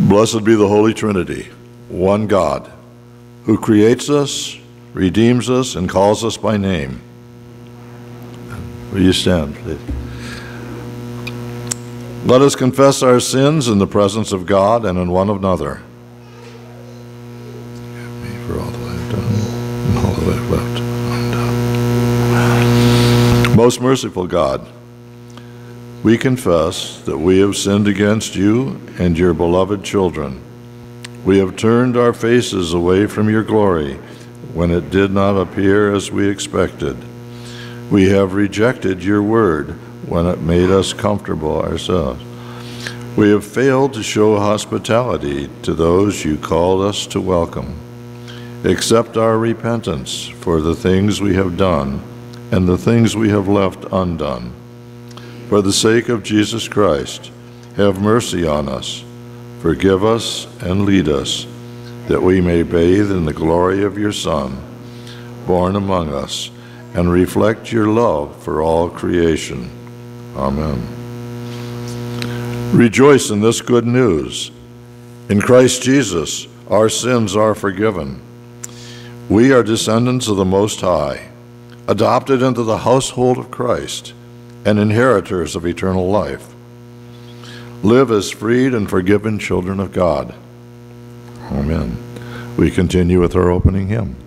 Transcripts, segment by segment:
Blessed be the Holy Trinity, one God, who creates us, redeems us, and calls us by name. Will you stand, please? Let us confess our sins in the presence of God and in one another. Me for all that I've done and all that I've left undone. Most merciful God, we confess that we have sinned against you and your beloved children. We have turned our faces away from your glory when it did not appear as we expected. We have rejected your word when it made us comfortable ourselves. We have failed to show hospitality to those you called us to welcome. Accept our repentance for the things we have done and the things we have left undone. For the sake of Jesus Christ, have mercy on us, forgive us, and lead us, that we may bathe in the glory of your Son, born among us, and reflect your love for all creation. Amen. Rejoice in this good news. In Christ Jesus, our sins are forgiven. We are descendants of the Most High, adopted into the household of Christ, and inheritors of eternal life. Live as freed and forgiven children of God. Amen. We continue with our opening hymn.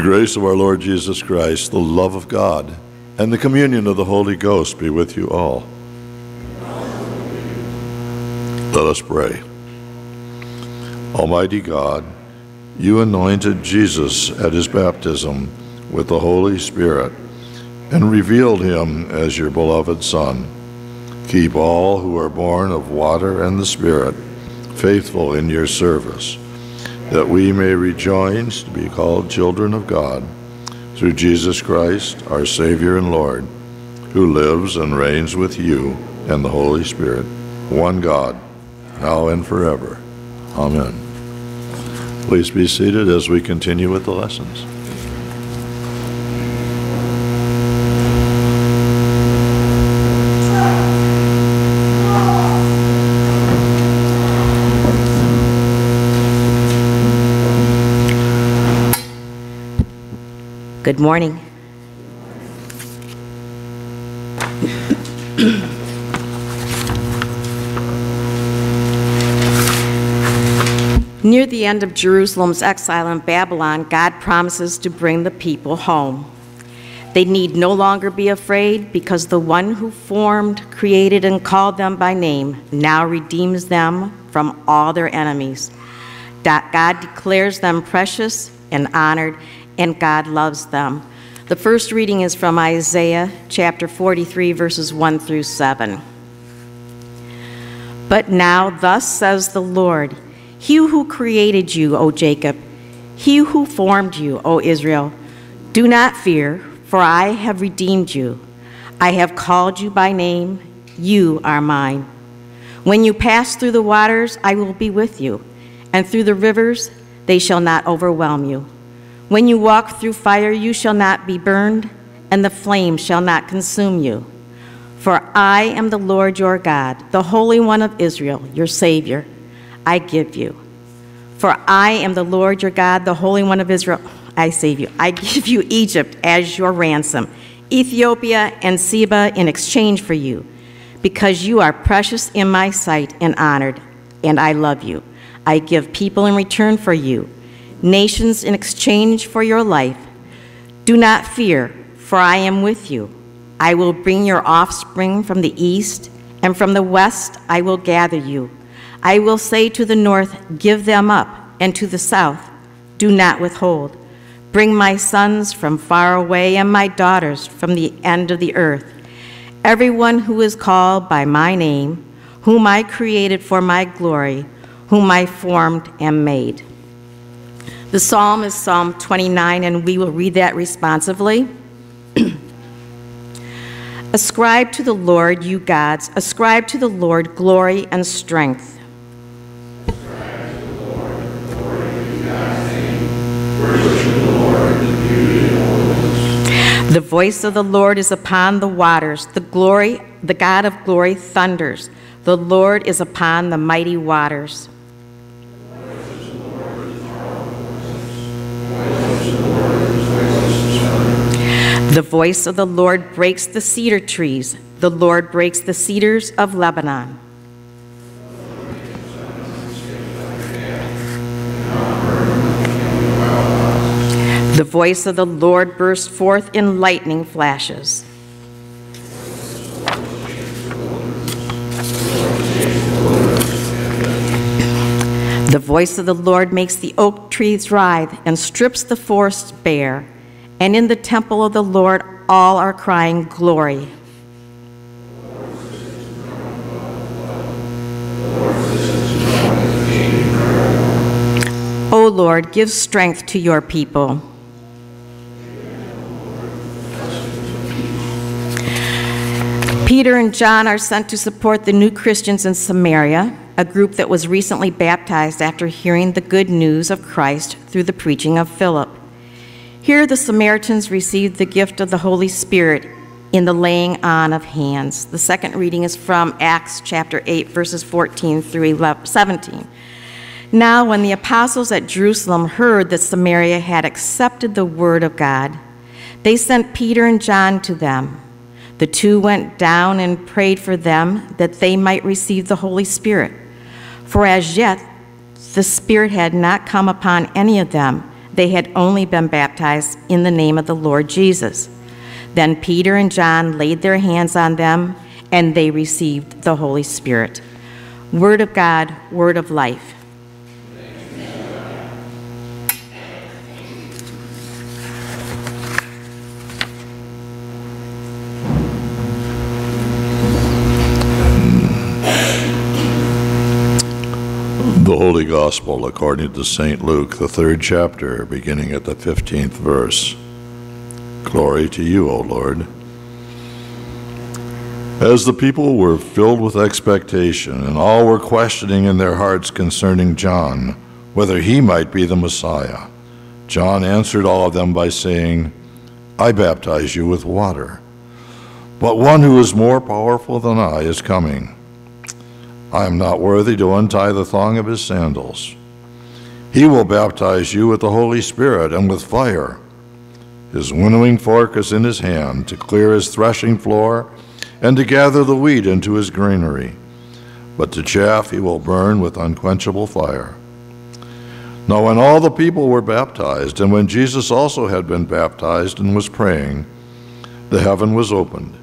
The grace of our Lord Jesus Christ, the love of God, and the communion of the Holy Ghost be with you all. Let us pray. Almighty God, you anointed Jesus at his baptism with the Holy Spirit and revealed him as your beloved Son. Keep all who are born of water and the Spirit faithful in your service that we may rejoice to be called children of God through Jesus Christ, our Savior and Lord, who lives and reigns with you and the Holy Spirit, one God, now and forever. Amen. Please be seated as we continue with the lessons. Good morning. Near the end of Jerusalem's exile in Babylon, God promises to bring the people home. They need no longer be afraid because the one who formed, created, and called them by name now redeems them from all their enemies. God declares them precious and honored, and God loves them. The first reading is from Isaiah chapter 43, verses 1 through 7. But now, thus says the Lord He who created you, O Jacob, he who formed you, O Israel, do not fear for I have redeemed you. I have called you by name. You are mine. When you pass through the waters, I will be with you, and through the rivers, they shall not overwhelm you. When you walk through fire, you shall not be burned, and the flame shall not consume you. For I am the Lord your God, the Holy One of Israel, your Savior. I give you. For I am the Lord your God, the Holy One of Israel. I save you. I give you Egypt as your ransom, Ethiopia and Seba in exchange for you, because you are precious in my sight and honored, and I love you. I give people in return for you, nations in exchange for your life. Do not fear, for I am with you. I will bring your offspring from the east, and from the west I will gather you. I will say to the north, Give them up, and to the south, Do not withhold. Bring my sons from far away and my daughters from the end of the earth. Everyone who is called by my name, whom I created for my glory, whom I formed and made. The psalm is Psalm 29, and we will read that responsively. ascribe to the Lord, you gods, ascribe to the Lord glory and strength. The voice of the Lord is upon the waters. The glory, the God of glory thunders. The Lord is upon the mighty waters. The voice of the Lord breaks the cedar trees. The Lord breaks the cedars of Lebanon. The voice of the Lord burst forth in lightning flashes. The voice of the Lord makes the oak trees writhe and strips the forests bare. And in the temple of the Lord, all are crying, Glory. O Lord, give strength to your people. Peter and John are sent to support the new Christians in Samaria, a group that was recently baptized after hearing the good news of Christ through the preaching of Philip. Here, the Samaritans received the gift of the Holy Spirit in the laying on of hands. The second reading is from Acts chapter 8, verses 14 through 17. Now, when the apostles at Jerusalem heard that Samaria had accepted the word of God, they sent Peter and John to them. The two went down and prayed for them that they might receive the Holy Spirit. For as yet the Spirit had not come upon any of them, they had only been baptized in the name of the Lord Jesus. Then Peter and John laid their hands on them, and they received the Holy Spirit. Word of God, word of life. Holy Gospel according to St. Luke, the third chapter, beginning at the 15th verse. Glory to you, O Lord. As the people were filled with expectation, and all were questioning in their hearts concerning John, whether he might be the Messiah, John answered all of them by saying, I baptize you with water, but one who is more powerful than I is coming I am not worthy to untie the thong of his sandals. He will baptize you with the Holy Spirit and with fire. His winnowing fork is in his hand to clear his threshing floor and to gather the wheat into his granary. But the chaff he will burn with unquenchable fire. Now, when all the people were baptized, and when Jesus also had been baptized and was praying, the heaven was opened,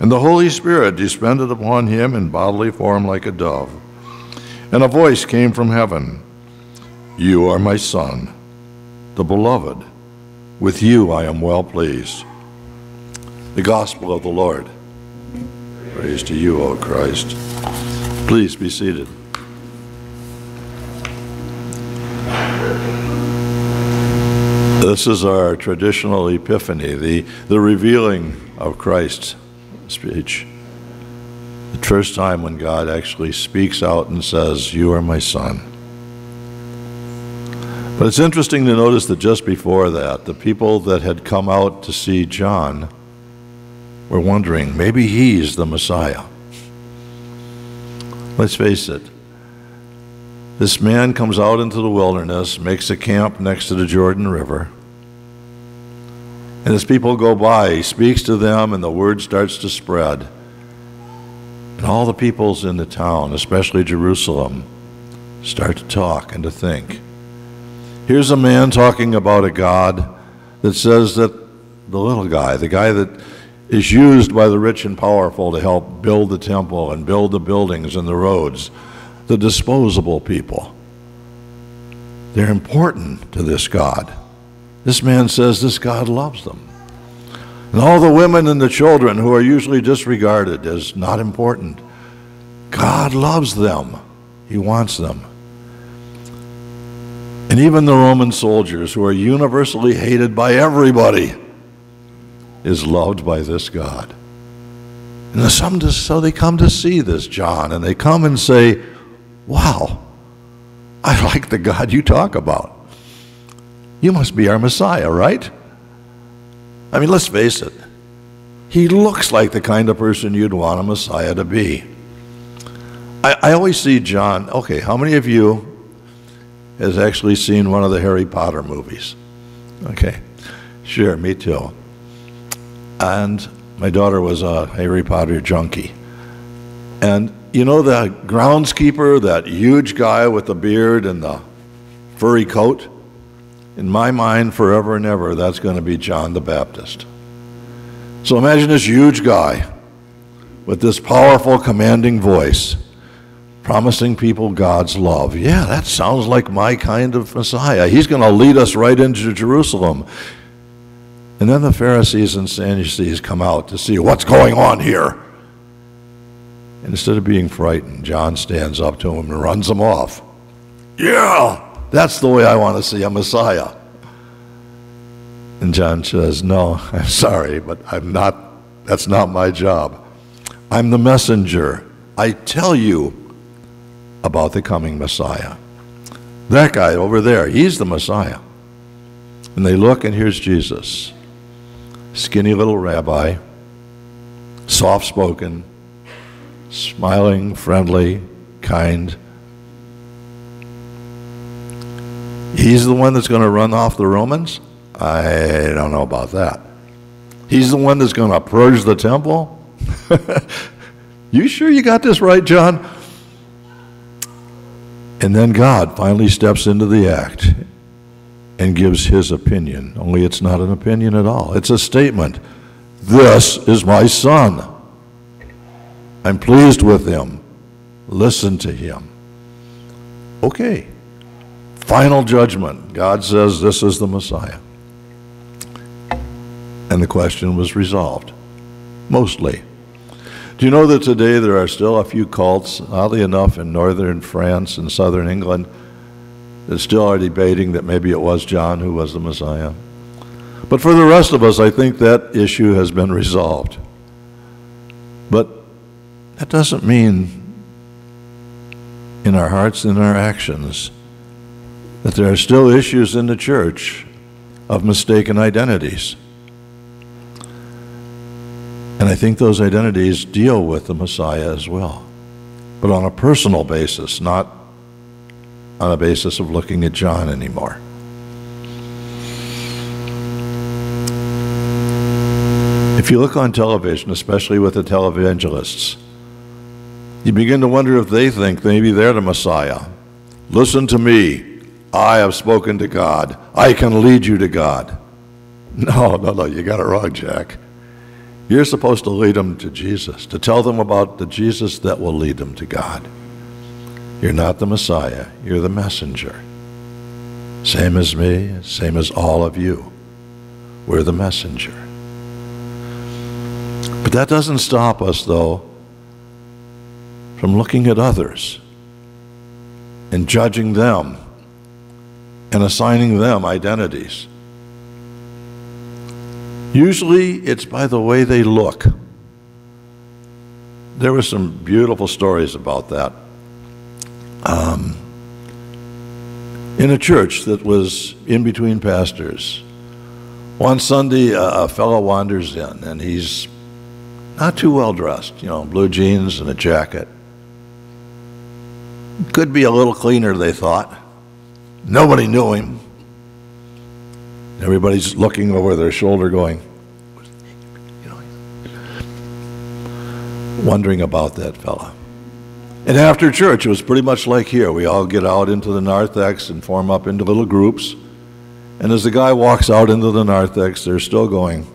and the Holy Spirit descended upon him in bodily form like a dove. And a voice came from heaven You are my Son, the beloved. With you I am well pleased. The Gospel of the Lord. Praise to you, O Christ. Please be seated. This is our traditional epiphany, the, the revealing of Christ's speech. The first time when God actually speaks out and says, You are my son. But it's interesting to notice that just before that, the people that had come out to see John were wondering, maybe he's the Messiah. Let's face it. This man comes out into the wilderness, makes a camp next to the Jordan River. And as people go by, he speaks to them, and the word starts to spread. And all the peoples in the town, especially Jerusalem, start to talk and to think. Here's a man talking about a God that says that the little guy, the guy that is used by the rich and powerful to help build the temple and build the buildings and the roads, the disposable people, they're important to this God. This man says this God loves them. And all the women and the children who are usually disregarded as not important, God loves them. He wants them. And even the Roman soldiers, who are universally hated by everybody, is loved by this God. And some so they come to see this John, and they come and say, Wow, I like the God you talk about. You must be our Messiah, right? I mean, let's face it. He looks like the kind of person you'd want a Messiah to be. I, I always see John. Okay, how many of you has actually seen one of the Harry Potter movies. Okay, sure, me too. And my daughter was a Harry Potter junkie. And you know the groundskeeper, that huge guy with the beard and the furry coat? In my mind, forever and ever, that's going to be John the Baptist. So imagine this huge guy with this powerful, commanding voice promising people God's love. Yeah, that sounds like my kind of Messiah. He's going to lead us right into Jerusalem. And then the Pharisees and Sadducees come out to see what's going on here. And instead of being frightened, John stands up to him and runs them off. Yeah, that's the way I want to see a Messiah. And John says, No, I'm sorry, but I'm not, that's not my job. I'm the messenger. I tell you about the coming Messiah. That guy over there, he's the Messiah. And they look, and here's Jesus. Skinny little rabbi, soft spoken, smiling, friendly, kind. He's the one that's going to run off the Romans? I don't know about that. He's the one that's going to purge the temple? you sure you got this right, John? And then God finally steps into the act and gives his opinion. Only it's not an opinion at all, it's a statement. This is my son. I'm pleased with him. Listen to him. Okay. Final judgment. God says this is the Messiah. And the question was resolved, mostly. Do you know that today there are still a few cults, oddly enough, in northern France and southern England that still are debating that maybe it was John who was the Messiah? But for the rest of us, I think that issue has been resolved. But that doesn't mean in our hearts and our actions that there are still issues in the church of mistaken identities. And I think those identities deal with the Messiah as well, but on a personal basis, not on a basis of looking at John anymore. If you look on television, especially with the televangelists, you begin to wonder if they think maybe they're the Messiah. Listen to me. I have spoken to God. I can lead you to God. No, no, no, you got it wrong, Jack. You're supposed to lead them to Jesus, to tell them about the Jesus that will lead them to God. You're not the Messiah, you're the messenger. Same as me, same as all of you. We're the messenger. But that doesn't stop us, though, from looking at others and judging them and assigning them identities. Usually it's by the way they look. There were some beautiful stories about that. Um, in a church that was in between pastors, one Sunday a, a fellow wanders in and he's not too well dressed, you know, blue jeans and a jacket. Could be a little cleaner, they thought. Nobody knew him. Everybody's looking over their shoulder, going, you know, wondering about that fella. And after church, it was pretty much like here. We all get out into the narthex and form up into little groups. And as the guy walks out into the narthex, they're still going.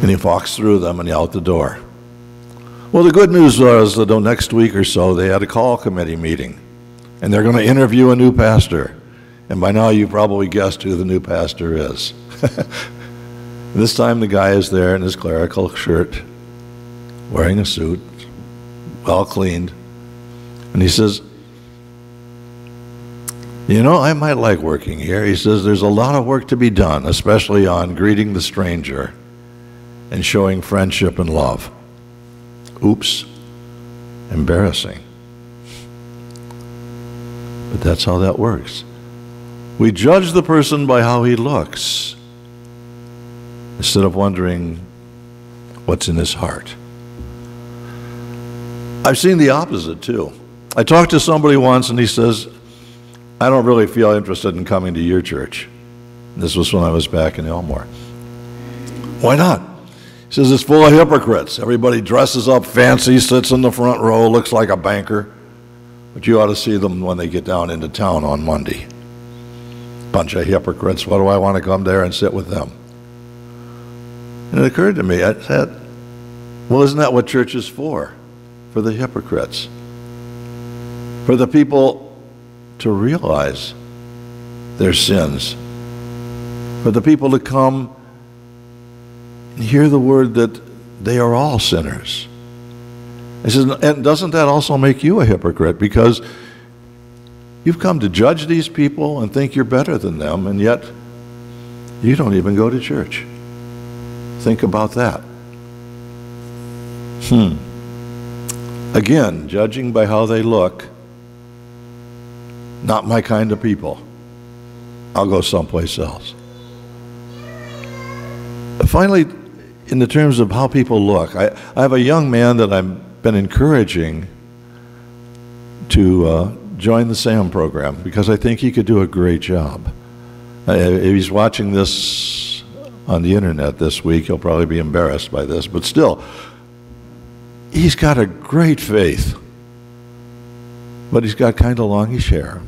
And he walks through them and out the door. Well, the good news was that next week or so, they had a call committee meeting, and they're going to interview a new pastor. And by now, you probably guessed who the new pastor is. this time, the guy is there in his clerical shirt, wearing a suit, well cleaned, and he says, You know, I might like working here. He says, There's a lot of work to be done, especially on greeting the stranger and showing friendship and love. Oops, embarrassing. But that's how that works. We judge the person by how he looks instead of wondering what's in his heart. I've seen the opposite too. I talked to somebody once and he says, I don't really feel interested in coming to your church. This was when I was back in Elmore. Why not? Says it's full of hypocrites. Everybody dresses up fancy, sits in the front row, looks like a banker. But you ought to see them when they get down into town on Monday. Bunch of hypocrites. What do I want to come there and sit with them? And it occurred to me, I said, well, isn't that what church is for? For the hypocrites. For the people to realize their sins. For the people to come hear the word that they are all sinners. He says, and doesn't that also make you a hypocrite? Because you've come to judge these people and think you're better than them, and yet you don't even go to church. Think about that. Hmm. Again, judging by how they look, not my kind of people. I'll go someplace else. Finally, in the terms of how people look, I, I have a young man that I've been encouraging to uh, join the SAM program because I think he could do a great job. Uh, if he's watching this on the internet this week, he'll probably be embarrassed by this, but still, he's got a great faith. But he's got kind of longish hair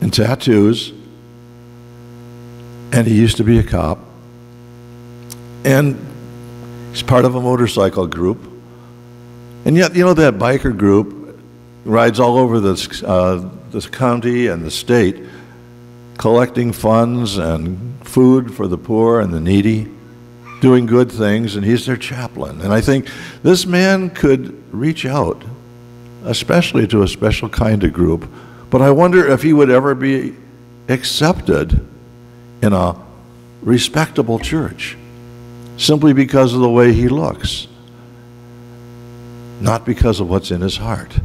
and tattoos, and he used to be a cop. And he's part of a motorcycle group. And yet, you know, that biker group rides all over this, uh, this county and the state collecting funds and food for the poor and the needy, doing good things, and he's their chaplain. And I think this man could reach out, especially to a special kind of group, but I wonder if he would ever be accepted in a respectable church simply because of the way he looks, not because of what's in his heart.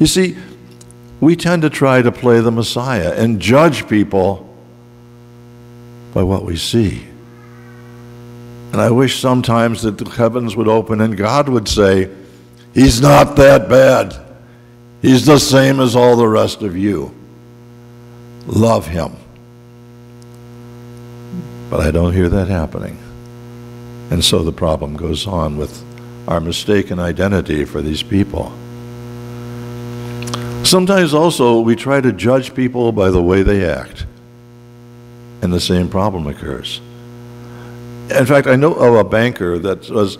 You see, we tend to try to play the Messiah and judge people by what we see. And I wish sometimes that the heavens would open and God would say, He's not that bad. He's the same as all the rest of you. Love Him. But I don't hear that happening. And so the problem goes on with our mistaken identity for these people. Sometimes also we try to judge people by the way they act. and the same problem occurs. In fact, I know of a banker that was,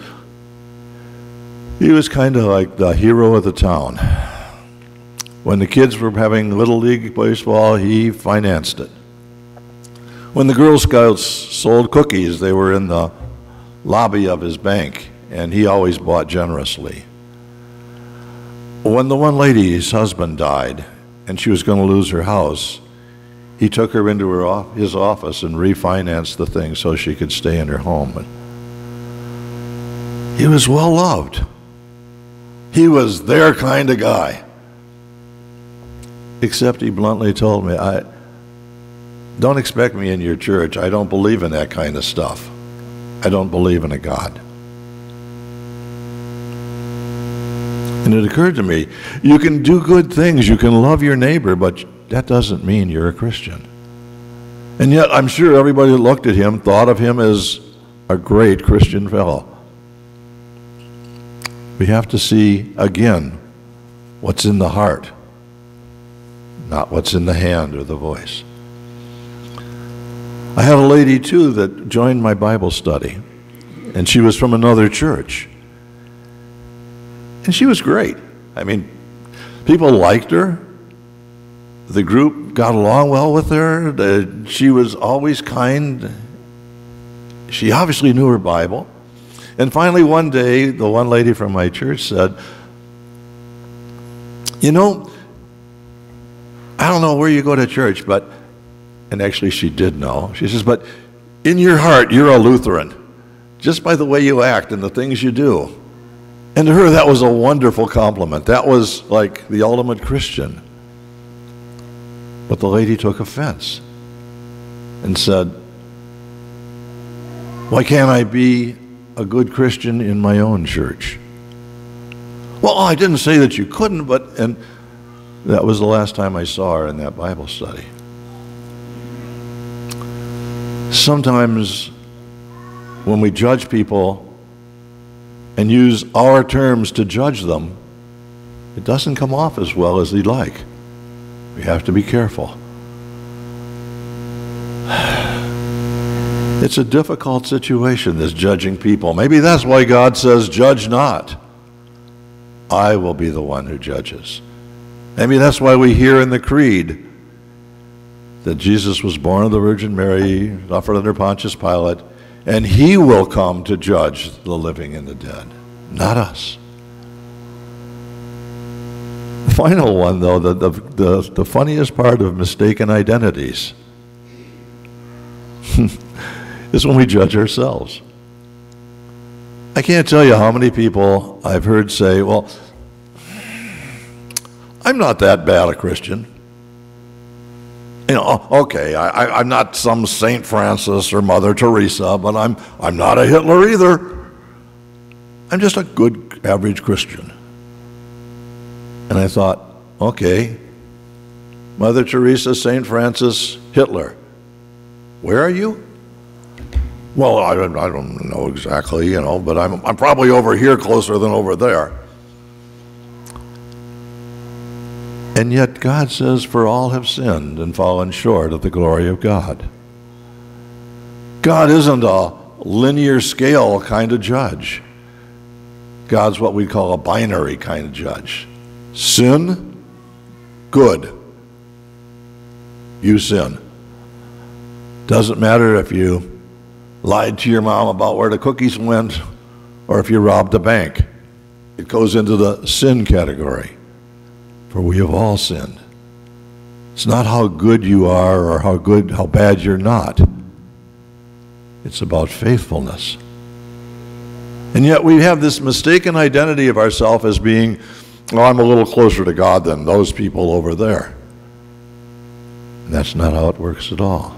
he was kind of like the hero of the town. When the kids were having Little League baseball, he financed it. When the Girl Scouts sold cookies, they were in the lobby of his bank, and he always bought generously. When the one lady's husband died and she was going to lose her house, he took her into her his office and refinanced the thing so she could stay in her home. He was well loved. He was their kind of guy. Except he bluntly told me, I don't expect me in your church. I don't believe in that kind of stuff. I don't believe in a God. And it occurred to me, you can do good things, you can love your neighbor, but that doesn't mean you're a Christian. And yet, I'm sure everybody that looked at him thought of him as a great Christian fellow. We have to see again what's in the heart, not what's in the hand or the voice. I had a lady too that joined my Bible study, and she was from another church. And she was great. I mean, people liked her. The group got along well with her. The, she was always kind. She obviously knew her Bible. And finally, one day, the one lady from my church said, You know, I don't know where you go to church, but, and actually she did know. She says, But in your heart, you're a Lutheran, just by the way you act and the things you do. And to her, that was a wonderful compliment. That was like the ultimate Christian. But the lady took offense and said, Why can't I be a good Christian in my own church? Well, I didn't say that you couldn't, but, and that was the last time I saw her in that Bible study. Sometimes when we judge people and use our terms to judge them, it doesn't come off as well as we'd like. We have to be careful. It's a difficult situation, this judging people. Maybe that's why God says, Judge not. I will be the one who judges. Maybe that's why we hear in the Creed that Jesus was born of the Virgin Mary, offered under Pontius Pilate, and he will come to judge the living and the dead, not us. The final one, though, the, the, the, the funniest part of mistaken identities is when we judge ourselves. I can't tell you how many people I've heard say, well, I'm not that bad a Christian. You know, oh, okay, I, am not some St. Francis or Mother Teresa, but I'm, I'm not a Hitler either. I'm just a good, average Christian. And I thought, okay, Mother Teresa, St. Francis, Hitler, where are you? Well, I don't, I don't know exactly, you know, but I'm, I'm probably over here closer than over there. And yet God says, For all have sinned and fallen short of the glory of God. God isn't a linear scale kind of judge. God's what we call a binary kind of judge. Sin, good. You sin. Doesn't matter if you lied to your mom about where the cookies went or if you robbed a bank. It goes into the sin category for we have all sinned. It's not how good you are or how good, how bad you're not. It's about faithfulness. And yet we have this mistaken identity of ourselves as being, oh, I'm a little closer to God than those people over there. And that's not how it works at all.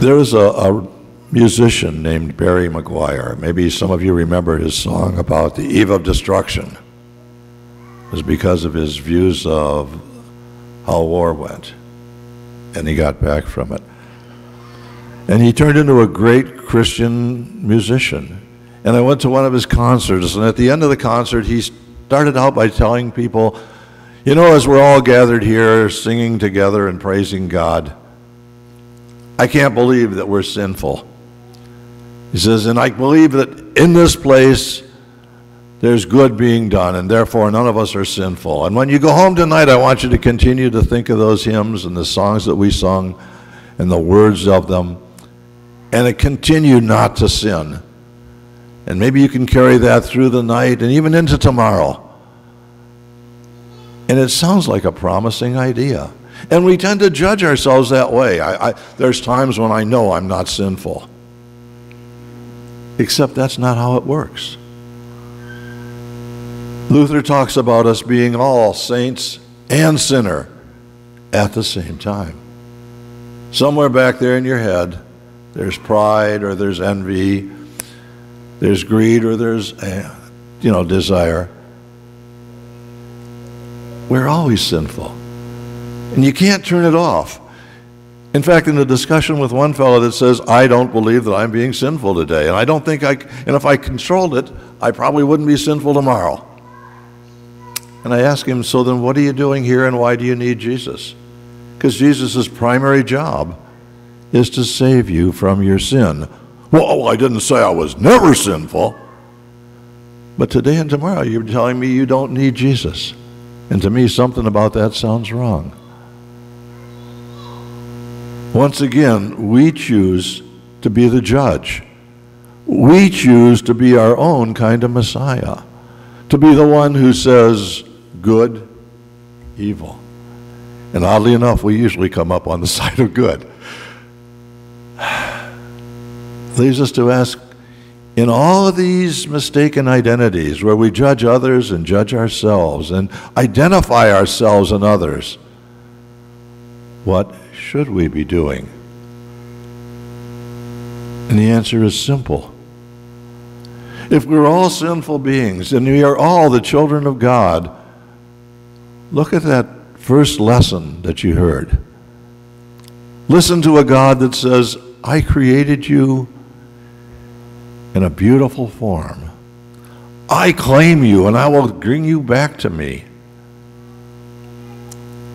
There was a, a musician named Barry McGuire. Maybe some of you remember his song about the eve of destruction was because of his views of how war went. And he got back from it. And he turned into a great Christian musician. And I went to one of his concerts, and at the end of the concert, he started out by telling people, You know, as we're all gathered here singing together and praising God, I can't believe that we're sinful. He says, and I believe that in this place there's good being done, and therefore none of us are sinful. And when you go home tonight, I want you to continue to think of those hymns and the songs that we sung and the words of them, and to continue not to sin. And maybe you can carry that through the night and even into tomorrow. And it sounds like a promising idea. And we tend to judge ourselves that way. I, I, there's times when I know I'm not sinful. Except that's not how it works. Luther talks about us being all saints and sinner at the same time. Somewhere back there in your head, there's pride or there's envy, there's greed or there's, eh, you know, desire. We're always sinful. And you can't turn it off. In fact, in a discussion with one fellow that says, I don't believe that I'm being sinful today, and I don't think I, and if I controlled it, I probably wouldn't be sinful tomorrow. And I ask him, So then what are you doing here and why do you need Jesus? Because Jesus' primary job is to save you from your sin. Well, I didn't say I was never sinful. But today and tomorrow you're telling me you don't need Jesus. And to me, something about that sounds wrong. Once again, we choose to be the judge. We choose to be our own kind of Messiah, to be the one who says, good, evil. And oddly enough, we usually come up on the side of good. Leaves us to ask in all of these mistaken identities where we judge others and judge ourselves and identify ourselves and others, what should we be doing? And the answer is simple. If we're all sinful beings and we are all the children of God, look at that first lesson that you heard. Listen to a God that says, I created you in a beautiful form. I claim you and I will bring you back to me.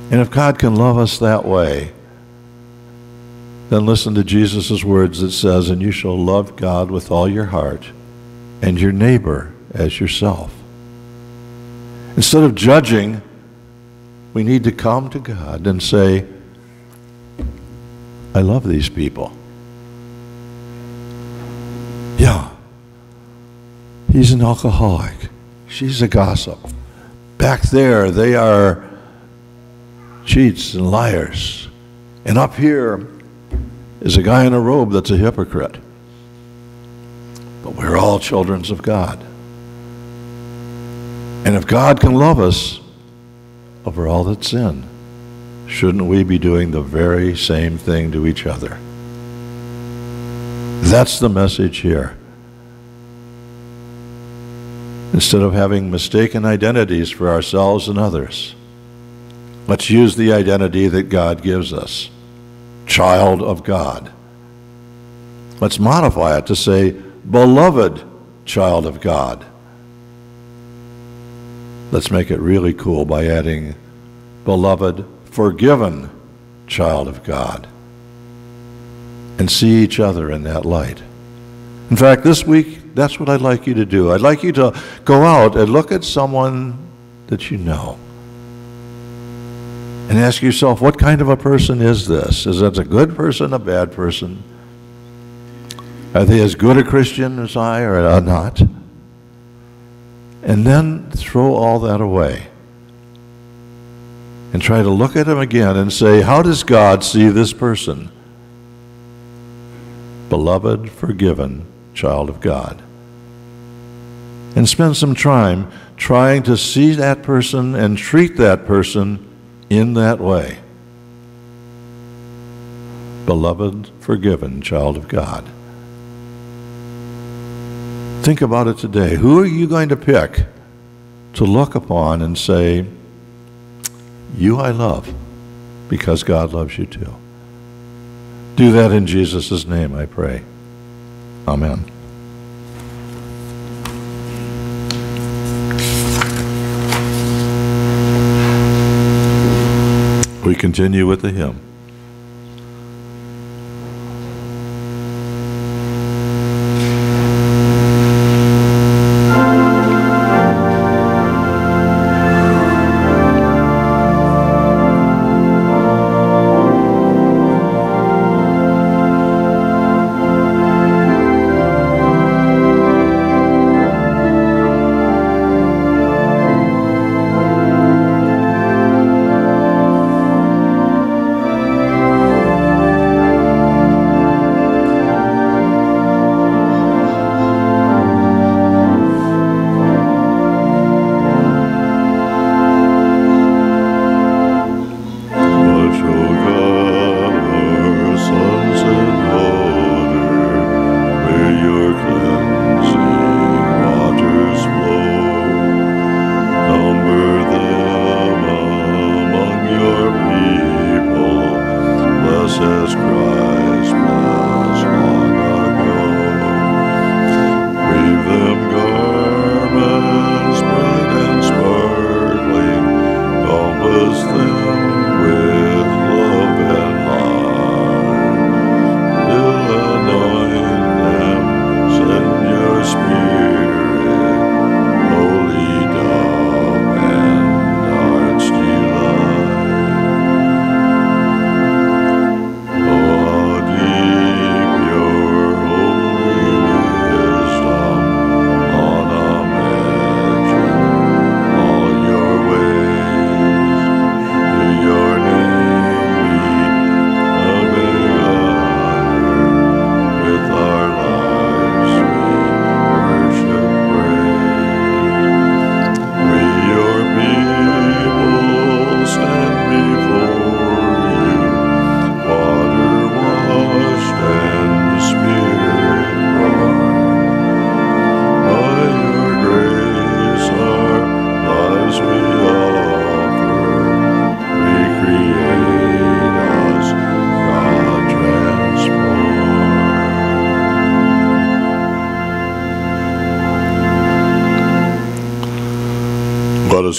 And if God can love us that way, then listen to Jesus' words that says, And you shall love God with all your heart and your neighbor as yourself. Instead of judging, we need to come to God and say, I love these people. Yeah, he's an alcoholic. She's a gossip. Back there, they are cheats and liars. And up here, is a guy in a robe that's a hypocrite. But we're all children of God. And if God can love us over all that's sin, shouldn't we be doing the very same thing to each other? That's the message here. Instead of having mistaken identities for ourselves and others, let's use the identity that God gives us child of God. Let's modify it to say, beloved child of God. Let's make it really cool by adding, beloved, forgiven child of God. And see each other in that light. In fact, this week, that's what I'd like you to do. I'd like you to go out and look at someone that you know and ask yourself, what kind of a person is this? Is that a good person, a bad person? Are they as good a Christian as I or not? And then throw all that away and try to look at him again and say, How does God see this person? Beloved, forgiven child of God. And spend some time trying to see that person and treat that person in that way. Beloved, forgiven child of God. Think about it today. Who are you going to pick to look upon and say, You I love because God loves you too? Do that in Jesus' name, I pray. Amen. We continue with the hymn.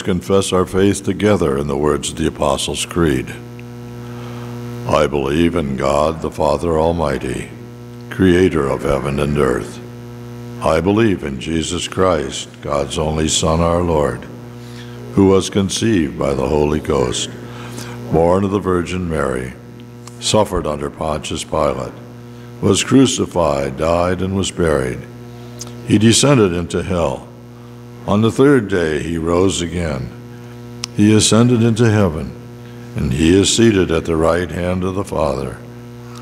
Confess our faith together in the words of the Apostles' Creed. I believe in God the Father Almighty, creator of heaven and earth. I believe in Jesus Christ, God's only Son, our Lord, who was conceived by the Holy Ghost, born of the Virgin Mary, suffered under Pontius Pilate, was crucified, died, and was buried. He descended into hell. On the third day he rose again. He ascended into heaven, and he is seated at the right hand of the Father,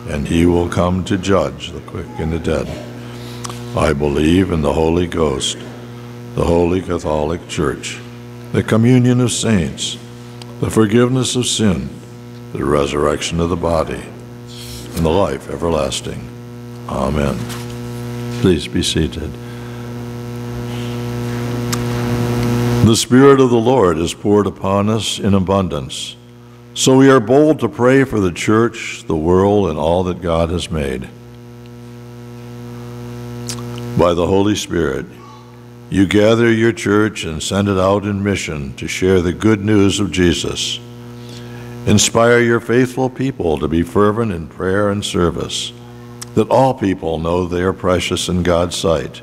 and he will come to judge the quick and the dead. I believe in the Holy Ghost, the Holy Catholic Church, the communion of saints, the forgiveness of sin, the resurrection of the body, and the life everlasting. Amen. Please be seated. The Spirit of the Lord is poured upon us in abundance. So we are bold to pray for the church, the world, and all that God has made. By the Holy Spirit, you gather your church and send it out in mission to share the good news of Jesus. Inspire your faithful people to be fervent in prayer and service, that all people know they are precious in God's sight.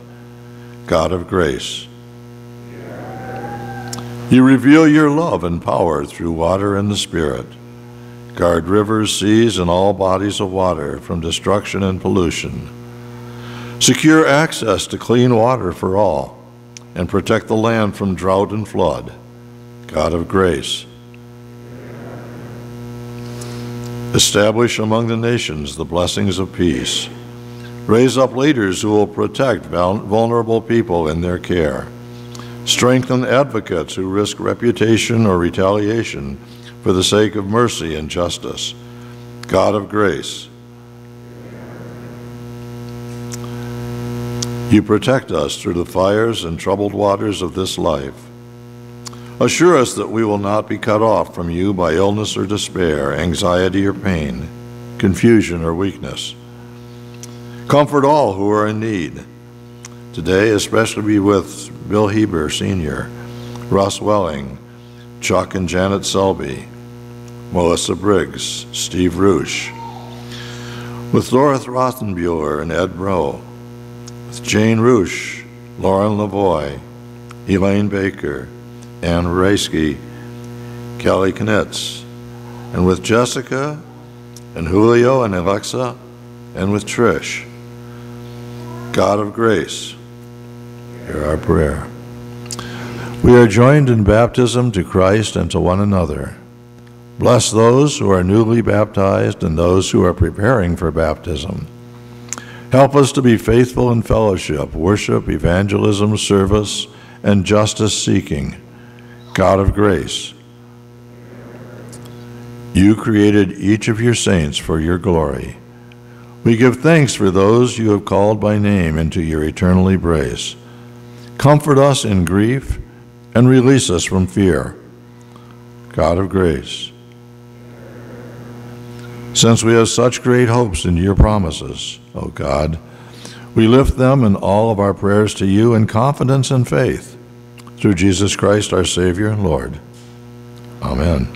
God of grace, you reveal your love and power through water and the Spirit. Guard rivers, seas, and all bodies of water from destruction and pollution. Secure access to clean water for all, and protect the land from drought and flood. God of grace. Establish among the nations the blessings of peace. Raise up leaders who will protect vulnerable people in their care. Strengthen advocates who risk reputation or retaliation for the sake of mercy and justice. God of grace, you protect us through the fires and troubled waters of this life. Assure us that we will not be cut off from you by illness or despair, anxiety or pain, confusion or weakness. Comfort all who are in need Today, especially be with Bill Heber Sr., Russ Welling, Chuck and Janet Selby, Melissa Briggs, Steve Roosh, with Dorothy Rothenbuehler and Ed Rowe, with Jane Roosh, Lauren Lavoie, Elaine Baker, Ann Raisky, Kelly Knitz, and with Jessica and Julio and Alexa, and with Trish. God of grace, hear our prayer. We are joined in baptism to Christ and to one another. Bless those who are newly baptized and those who are preparing for baptism. Help us to be faithful in fellowship, worship, evangelism, service, and justice seeking. God of grace, you created each of your saints for your glory. We give thanks for those you have called by name into your eternal embrace. Comfort us in grief and release us from fear. God of grace, since we have such great hopes in your promises, O God, we lift them and all of our prayers to you in confidence and faith. Through Jesus Christ, our Savior and Lord. Amen.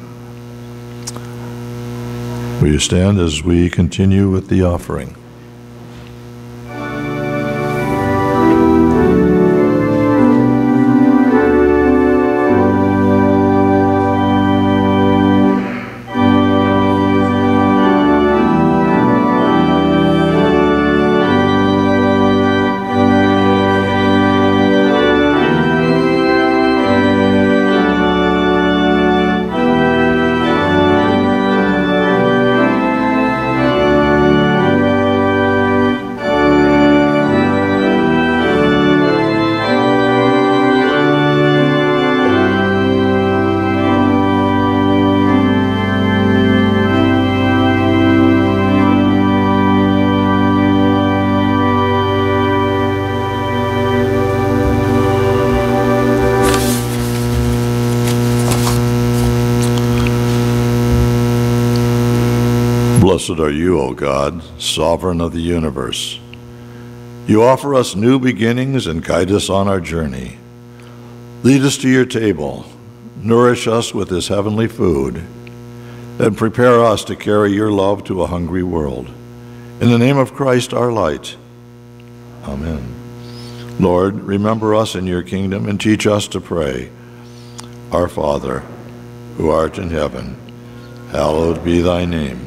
Will you stand as we continue with the offering? Blessed are you, O God, sovereign of the universe. You offer us new beginnings and guide us on our journey. Lead us to your table, nourish us with this heavenly food, and prepare us to carry your love to a hungry world. In the name of Christ our light. Amen. Lord, remember us in your kingdom and teach us to pray. Our Father, who art in heaven, hallowed be thy name.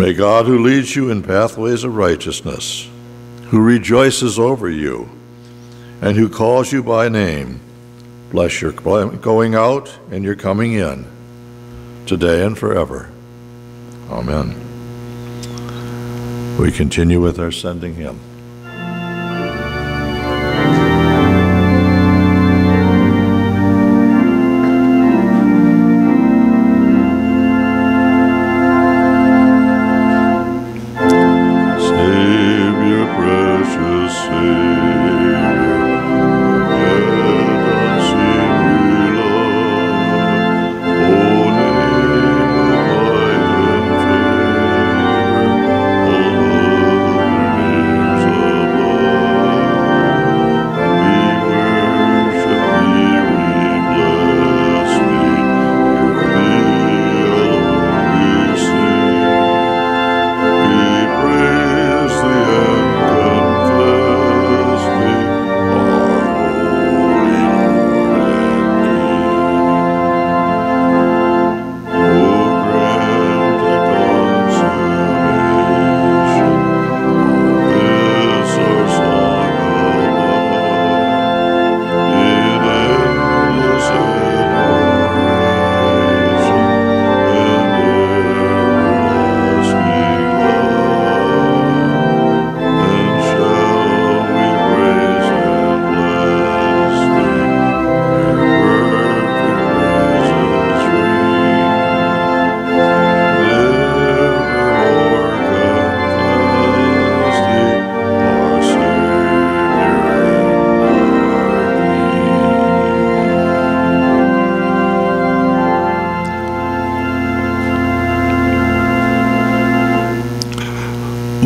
May God, who leads you in pathways of righteousness, who rejoices over you, and who calls you by name, bless your going out and your coming in, today and forever. Amen. We continue with our sending hymn.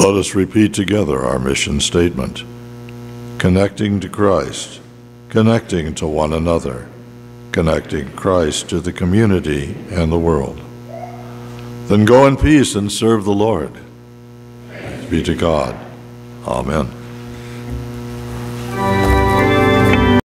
Let us repeat together our mission statement connecting to Christ, connecting to one another, connecting Christ to the community and the world. Then go in peace and serve the Lord. Thanks Be to God. Amen.